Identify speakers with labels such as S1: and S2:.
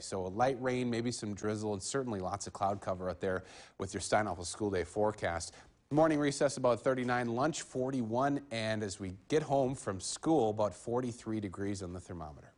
S1: So a light rain, maybe some drizzle, and certainly lots of cloud cover out there with your Steinhafels school day forecast. Morning recess about 39, lunch 41, and as we get home from school, about 43 degrees on the thermometer.